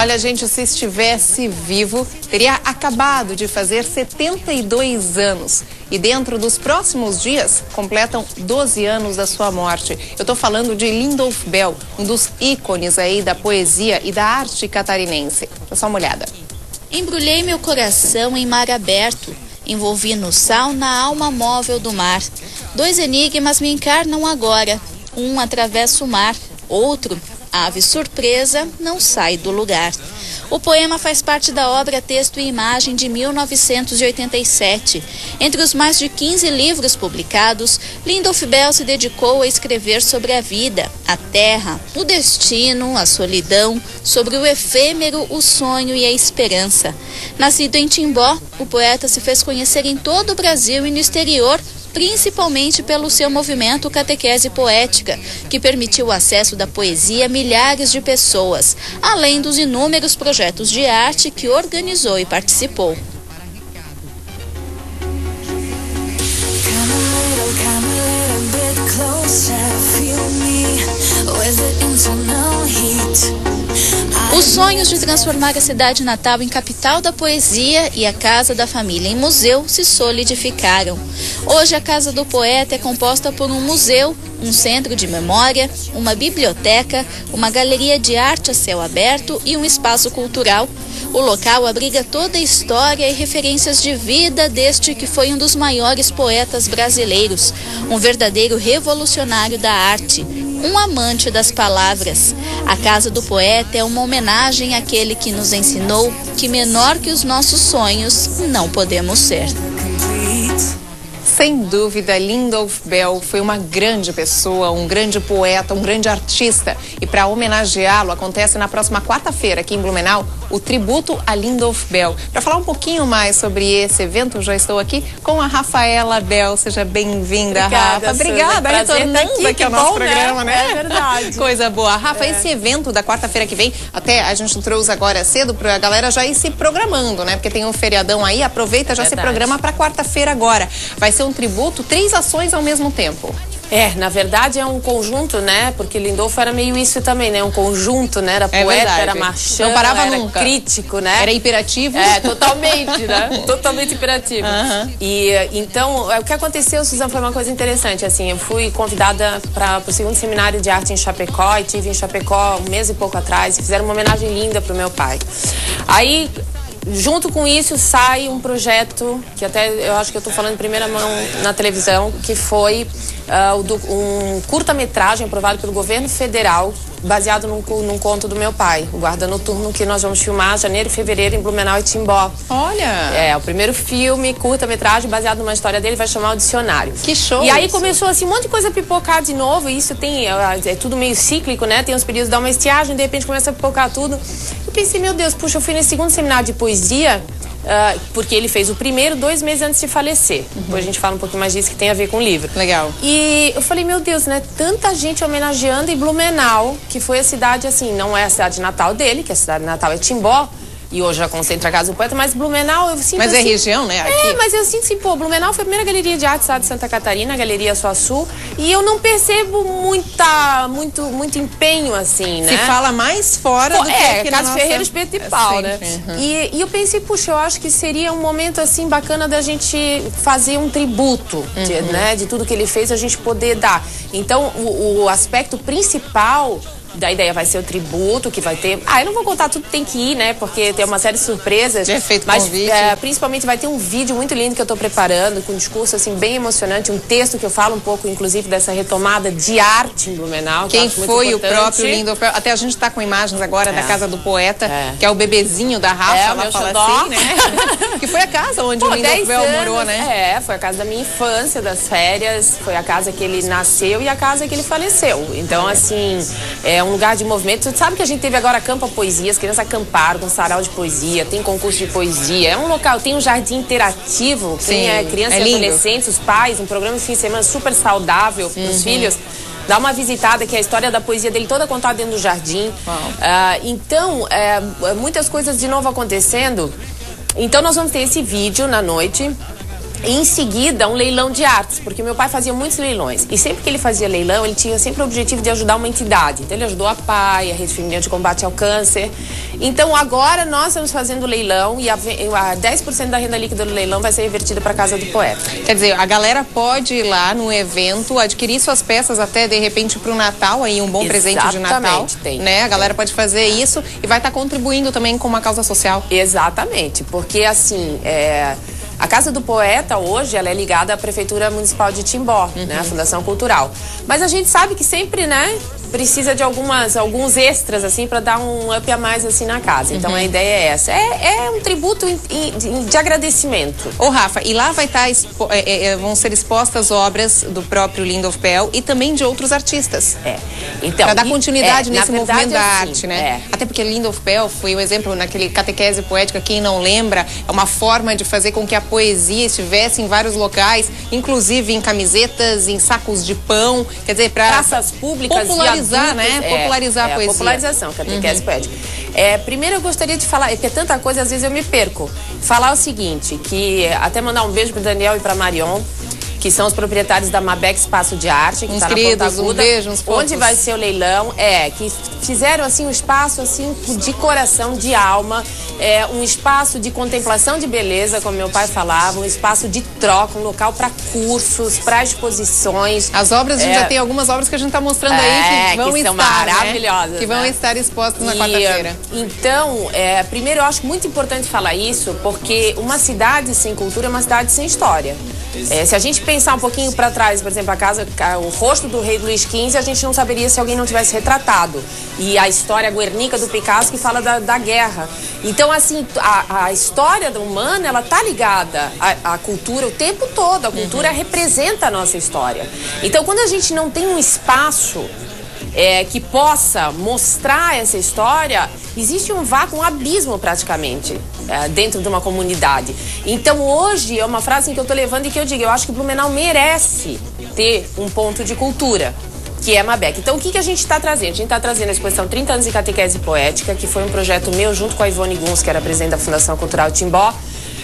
Olha, gente, se estivesse vivo, teria acabado de fazer 72 anos. E dentro dos próximos dias, completam 12 anos da sua morte. Eu estou falando de Lindolf Bell, um dos ícones aí da poesia e da arte catarinense. Dá só uma olhada. Embrulhei meu coração em mar aberto, envolvi no sal na alma móvel do mar. Dois enigmas me encarnam agora. Um atravessa o mar, outro Ave surpresa não sai do lugar. O poema faz parte da obra Texto e Imagem de 1987. Entre os mais de 15 livros publicados, Lindolf Bell se dedicou a escrever sobre a vida, a terra, o destino, a solidão, sobre o efêmero, o sonho e a esperança. Nascido em Timbó, o poeta se fez conhecer em todo o Brasil e no exterior principalmente pelo seu movimento Catequese Poética, que permitiu o acesso da poesia a milhares de pessoas, além dos inúmeros projetos de arte que organizou e participou. Sonhos de transformar a cidade natal em capital da poesia e a Casa da Família em museu se solidificaram. Hoje, a Casa do Poeta é composta por um museu, um centro de memória, uma biblioteca, uma galeria de arte a céu aberto e um espaço cultural. O local abriga toda a história e referências de vida deste que foi um dos maiores poetas brasileiros, um verdadeiro revolucionário da arte, um amante das palavras. A Casa do Poeta é uma homenagem àquele que nos ensinou que menor que os nossos sonhos não podemos ser. Sem dúvida, Lindolf Bell foi uma grande pessoa, um grande poeta, um grande artista. E para homenageá-lo, acontece na próxima quarta-feira aqui em Blumenau o tributo a Lindolf Bell. Para falar um pouquinho mais sobre esse evento, já estou aqui com a Rafaela Bell. Seja bem-vinda, Rafa. Obrigada, retornando aqui, aqui ao nosso bom, programa, né? né? É verdade. Coisa boa. Rafa, é. esse evento da quarta-feira que vem, até a gente trouxe agora cedo para a galera já ir se programando, né? Porque tem um feriadão aí, aproveita, já verdade. se programa para quarta-feira agora. Vai ser um tributo, três ações ao mesmo tempo. É, na verdade é um conjunto, né? Porque Lindolfo era meio isso também, né? Um conjunto, né? Era é poeta, era marchão, não parava era nunca. crítico, né? Era imperativo. É, totalmente, né? totalmente imperativo. Uhum. E então, é, o que aconteceu, Suzana, foi uma coisa interessante, assim, eu fui convidada para o segundo seminário de arte em Chapecó e tive em Chapecó um mês e pouco atrás, e fizeram uma homenagem linda pro meu pai. Aí junto com isso sai um projeto que até eu acho que eu estou falando em primeira mão na televisão, que foi uh, um curta-metragem aprovado pelo governo federal, baseado num, num, conto do meu pai, o Guarda Noturno, que nós vamos filmar janeiro e fevereiro em Blumenau e Timbó. Olha! É, o primeiro filme, curta-metragem, baseado numa história dele, vai chamar o Dicionário. Que show! E aí isso. começou assim, um monte de coisa a pipocar de novo, e isso tem, é, é tudo meio cíclico, né? Tem uns períodos dar uma estiagem, de repente começa a pipocar tudo. Eu pensei, meu Deus, puxa, eu fui nesse segundo seminário de poesia, Uh, porque ele fez o primeiro dois meses antes de falecer. Uhum. Depois a gente fala um pouquinho mais disso que tem a ver com o livro. Legal. E eu falei, meu Deus, né? Tanta gente homenageando em Blumenau, que foi a cidade, assim, não é a cidade natal dele, que a cidade natal é Timbó, e hoje já concentra a Casa do Poeta, mas Blumenau, eu sinto Mas é assim, é região, né? Aqui. É, mas eu sinto assim, pô, Blumenau foi a primeira galeria de arte de Santa Catarina, a Galeria Suaçu, e eu não percebo muita, muito, muito empenho, assim, né? Se fala mais fora pô, do que É, aqui Carlos nossa... Ferreira, Espeto e Pau, né? Uhum. E, e, eu pensei, puxa, eu acho que seria um momento, assim, bacana da gente fazer um tributo, uhum. de, né, de tudo que ele fez, a gente poder dar. Então, o, o aspecto principal da ideia vai ser o tributo que vai ter. Ah, eu não vou contar tudo, tem que ir, né? Porque tem uma série de surpresas. Perfeito mas convite. É, principalmente vai ter um vídeo muito lindo que eu estou preparando, com um discurso assim bem emocionante, um texto que eu falo um pouco, inclusive, dessa retomada de arte em Blumenau. Quem que foi o próprio lindo? Até a gente está com imagens agora é. da casa do poeta, é. que é o bebezinho da Rafa, é, ela fala assim, né? que foi a casa onde Pô, o Lindolfo morou, né? É, foi a casa da minha infância, das férias, foi a casa que ele nasceu e a casa que ele faleceu. Então, assim, é um lugar de movimento Tu sabe que a gente teve agora Campa Poesia, as crianças acamparam com sarau de poesia, tem concurso de poesia. É um local, tem um jardim interativo, Sim, tem é, crianças é e adolescentes, os pais, um programa de fim de semana super saudável para os uhum. filhos. Dá uma visitada, que é a história da poesia dele toda contada dentro do jardim. Uh, então, é, muitas coisas de novo acontecendo. Então, nós vamos ter esse vídeo na noite em seguida, um leilão de artes, porque meu pai fazia muitos leilões. E sempre que ele fazia leilão, ele tinha sempre o objetivo de ajudar uma entidade. Então, ele ajudou a PAI, a Rede Feminina de Combate ao Câncer. Então, agora nós estamos fazendo leilão e a, a 10% da renda líquida do leilão vai ser revertida para a Casa do Poeta. Quer dizer, a galera pode ir lá no evento, adquirir suas peças até, de repente, para o Natal, aí um bom Exatamente, presente de Natal. Tem, né? A galera pode fazer isso e vai estar tá contribuindo também com uma causa social. Exatamente, porque assim, é... A Casa do Poeta hoje ela é ligada à Prefeitura Municipal de Timbó, uhum. né, a Fundação Cultural. Mas a gente sabe que sempre, né, precisa de algumas, alguns extras, assim, para dar um up a mais, assim, na casa. Então, uhum. a ideia é essa. É, é um tributo de, de agradecimento. Ô, Rafa, e lá vai estar, tá é, é, é, vão ser expostas obras do próprio Lindolf Bell e também de outros artistas. É. Então, para dar continuidade é, nesse verdade, movimento da assim, arte, né? Até porque Lindolf Bell foi o um exemplo naquele catequese poética, quem não lembra, é uma forma de fazer com que a poesia estivesse em vários locais, inclusive em camisetas, em sacos de pão, quer dizer, para praças públicas popularizar, né? É, popularizar é, a poesia. popularização, catequese uhum. poética. É, primeiro eu gostaria de falar, porque é tanta coisa, às vezes eu me perco. Falar o seguinte, que até mandar um beijo pro Daniel e pra Marion, que são os proprietários da Mabec Espaço de Arte, que está na Ponta Aguda, um beijo, uns onde vai ser o leilão, é, que fizeram assim um espaço assim de coração, de alma, é, um espaço de contemplação de beleza, como meu pai falava, um espaço de troca, um local para cursos, para exposições. As obras, a gente é, já tem algumas obras que a gente está mostrando é, aí que vão que estar, maravilhosas, né? que vão né? estar expostas na quarta-feira. Então, é, primeiro eu acho muito importante falar isso, porque uma cidade sem cultura é uma cidade sem história. É, se a gente pensar um pouquinho para trás, por exemplo, a casa, o rosto do rei Luís XV, a gente não saberia se alguém não tivesse retratado. E a história guernica do Picasso que fala da, da guerra. Então, assim, a, a história humana, ela tá ligada à, à, cultura o tempo todo. A cultura uhum. representa a nossa história. Então, quando a gente não tem um espaço é, que possa mostrar essa história, existe um vácuo, um abismo praticamente é, dentro de uma comunidade. Então hoje é uma frase que eu estou levando e que eu digo, eu acho que Blumenau merece ter um ponto de cultura que é a Mabec. Então, o que, que a gente está trazendo? A gente está trazendo a exposição 30 anos de catequese poética, que foi um projeto meu junto com a Ivone Guns, que era presidente da Fundação Cultural Timbó,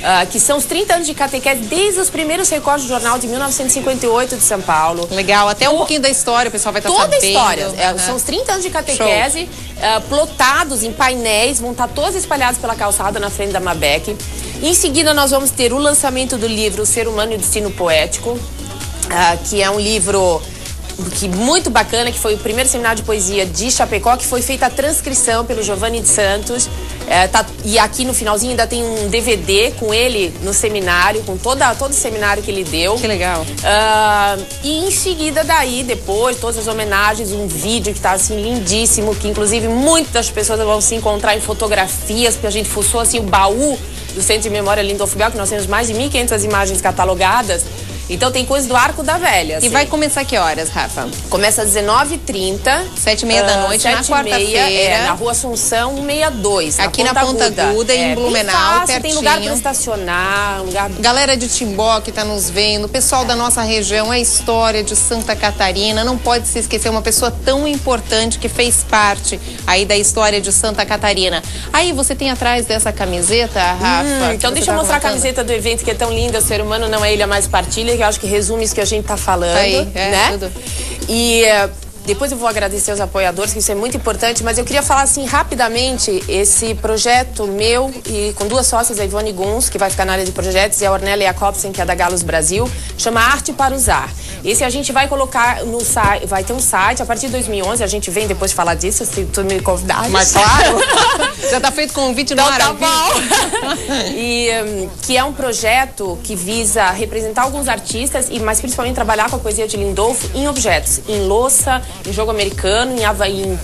uh, que são os 30 anos de catequese desde os primeiros recortes do jornal de 1958 de São Paulo. Legal, até um o, pouquinho da história, o pessoal vai estar tá Toda sabendo. a história. É, São os 30 anos de catequese, uh, plotados em painéis, vão estar tá todos espalhados pela calçada na frente da Mabec. Em seguida, nós vamos ter o lançamento do livro O Ser Humano e o Destino Poético, uh, que é um livro que muito bacana, que foi o primeiro seminário de poesia de Chapecó, que foi feita a transcrição pelo Giovanni de Santos. É, tá, e aqui no finalzinho ainda tem um DVD com ele no seminário, com toda, todo o seminário que ele deu. Que legal. Uh, e em seguida daí, depois, todas as homenagens, um vídeo que tá assim lindíssimo, que inclusive muitas pessoas vão se encontrar em fotografias, porque a gente fuçou assim o baú do Centro de Memória Lindolfo Bell, que nós temos mais de 1.500 imagens catalogadas. Então tem coisa do Arco da Velha. Assim. E vai começar que horas, Rafa? Começa às 19h30. Sete e meia uh, da noite, na quarta-feira. É, na rua Assunção 162. Aqui na Ponta, Aguda, Aguda em é, Blumenau, fácil, pertinho. Tem lugar para estacionar. Lugar... Galera de Timbó que está nos vendo, pessoal é. da nossa região, a história de Santa Catarina. Não pode se esquecer uma pessoa tão importante que fez parte aí da história de Santa Catarina. Aí você tem atrás dessa camiseta, Rafa. Hum, então deixa eu tá mostrar a camiseta do evento que é tão linda. O ser humano não é ilha mais partilha que eu acho que resume isso que a gente está falando, Aí, é, né? Tudo. E eh, depois eu vou agradecer os apoiadores, que isso é muito importante, mas eu queria falar assim rapidamente esse projeto meu e com duas sócias, a Ivone Guns, que vai ficar na área de projetos, e a Ornélia Jacobsen, que é da Galos Brasil, chama Arte para Usar. Esse a gente vai colocar no site, vai ter um site a partir de 2011, a gente vem depois falar disso, se tu me convidar. Mas claro, já tá feito convite no então, tá bom. e um, que é um projeto que visa representar alguns artistas e mas principalmente trabalhar com a poesia de Lindolfo em objetos, em louça, em jogo americano, em,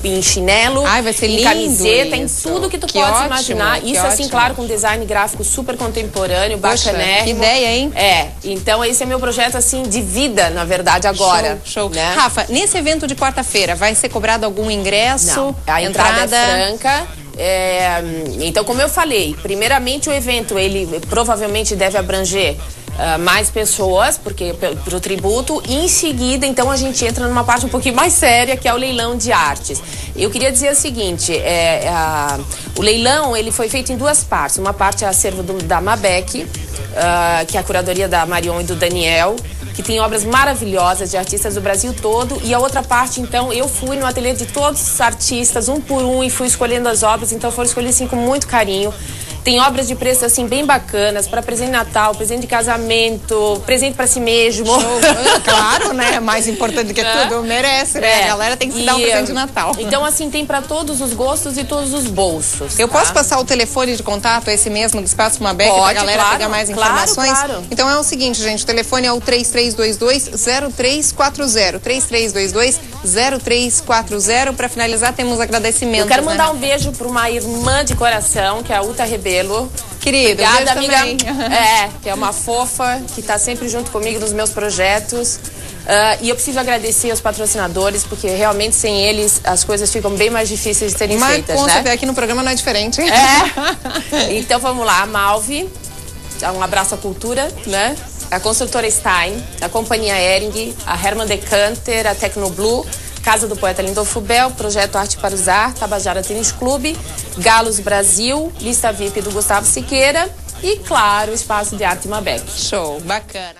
em, em chinelo, Ai, vai ser em camiseta, isso. em tudo que tu que pode ótimo, imaginar. Isso assim, ótimo. claro, com design gráfico super contemporâneo, bacanérrimo. Que ideia, hein? É. Então esse é meu projeto assim de vida, na verdade, agora. Show, show. Né? Rafa, nesse evento de quarta-feira, vai ser cobrado algum ingresso? Não, a entrada, entrada... é franca. É, então, como eu falei, primeiramente o evento ele provavelmente deve abranger uh, mais pessoas, porque para o tributo. E em seguida, então, a gente entra numa parte um pouquinho mais séria, que é o leilão de artes. Eu queria dizer o seguinte, é, a, o leilão ele foi feito em duas partes. Uma parte é acervo do, da Mabec, uh, que é a curadoria da Marion e do Daniel, que tem obras maravilhosas de artistas do Brasil todo. E a outra parte, então, eu fui no ateliê de todos os artistas, um por um, e fui escolhendo as obras. Então, foram escolhidas assim, com muito carinho. Tem obras de preço assim bem bacanas para presente de Natal, presente de casamento, presente para si mesmo. Show. claro, né? Mais importante do que é. tudo, merece, né? É. A galera tem que se e, dar um presente de Natal. Então assim tem para todos os gostos e todos os bolsos. Eu tá? posso passar o telefone de contato esse mesmo do Espaço Mabec para a galera claro, pegar mais informações? Claro, claro. Então é o seguinte, gente, o telefone é o 3322 0340. 3322 0340. Para finalizar, temos agradecimentos. Eu quero né? mandar um beijo para uma irmã de coração, que é a Uta Rebelo Rebelo. Querida, Obrigada, amiga. É, que é uma fofa, que está sempre junto comigo nos meus projetos. Uh, e eu preciso agradecer aos patrocinadores, porque realmente sem eles as coisas ficam bem mais difíceis de serem Mas, feitas, né? Mas aqui no programa não é diferente. É. Então vamos lá, a Malve, um abraço à cultura, né? A construtora Stein, a companhia Ering, a Herman Decanter, a Tecnoblue, Casa do Poeta Lindolfo Bel, Projeto Arte para Usar, Tabajara Tênis Clube, Galos Brasil, Lista VIP do Gustavo Siqueira e, claro, o Espaço de Arte Mabec. Show, bacana.